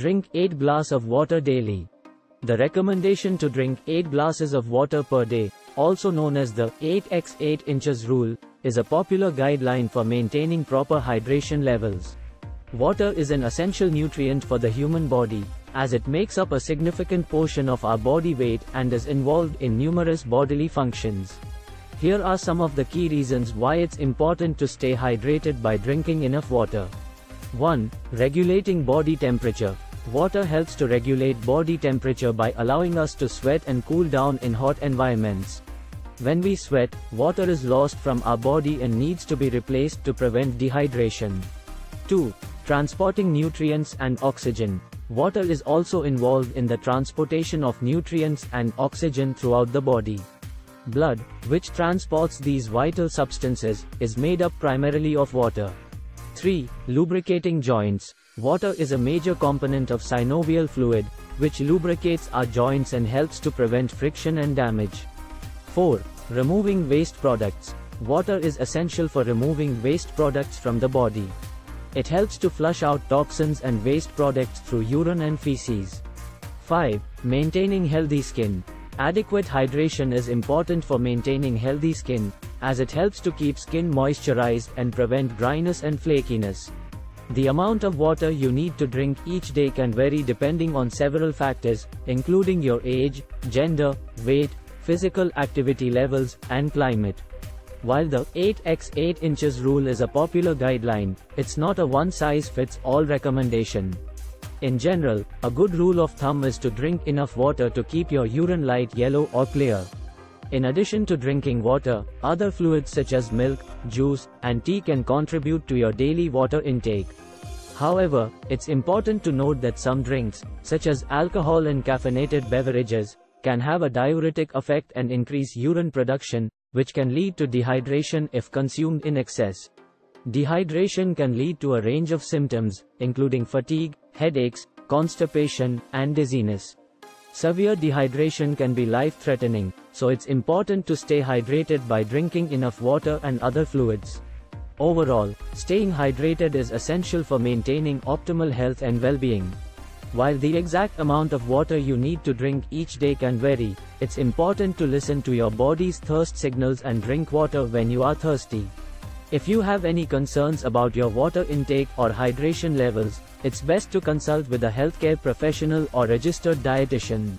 Drink 8 glass of water daily. The recommendation to drink 8 glasses of water per day, also known as the 8x 8 inches rule, is a popular guideline for maintaining proper hydration levels. Water is an essential nutrient for the human body, as it makes up a significant portion of our body weight and is involved in numerous bodily functions. Here are some of the key reasons why it's important to stay hydrated by drinking enough water. 1. Regulating body temperature. Water helps to regulate body temperature by allowing us to sweat and cool down in hot environments. When we sweat, water is lost from our body and needs to be replaced to prevent dehydration. 2. Transporting nutrients and oxygen. Water is also involved in the transportation of nutrients and oxygen throughout the body. Blood, which transports these vital substances, is made up primarily of water. 3. Lubricating joints. Water is a major component of synovial fluid, which lubricates our joints and helps to prevent friction and damage. 4. Removing waste products. Water is essential for removing waste products from the body. It helps to flush out toxins and waste products through urine and feces. 5. Maintaining healthy skin. Adequate hydration is important for maintaining healthy skin, as it helps to keep skin moisturized and prevent dryness and flakiness. The amount of water you need to drink each day can vary depending on several factors, including your age, gender, weight, physical activity levels, and climate. While the 8x 8 inches rule is a popular guideline, it's not a one-size-fits-all recommendation. In general, a good rule of thumb is to drink enough water to keep your urine light yellow or clear. In addition to drinking water, other fluids such as milk, juice, and tea can contribute to your daily water intake. However, it's important to note that some drinks, such as alcohol and caffeinated beverages, can have a diuretic effect and increase urine production, which can lead to dehydration if consumed in excess. Dehydration can lead to a range of symptoms, including fatigue, headaches, constipation, and dizziness. Severe dehydration can be life-threatening, so it's important to stay hydrated by drinking enough water and other fluids. Overall, staying hydrated is essential for maintaining optimal health and well-being. While the exact amount of water you need to drink each day can vary, it's important to listen to your body's thirst signals and drink water when you are thirsty. If you have any concerns about your water intake or hydration levels, it's best to consult with a healthcare professional or registered dietitian.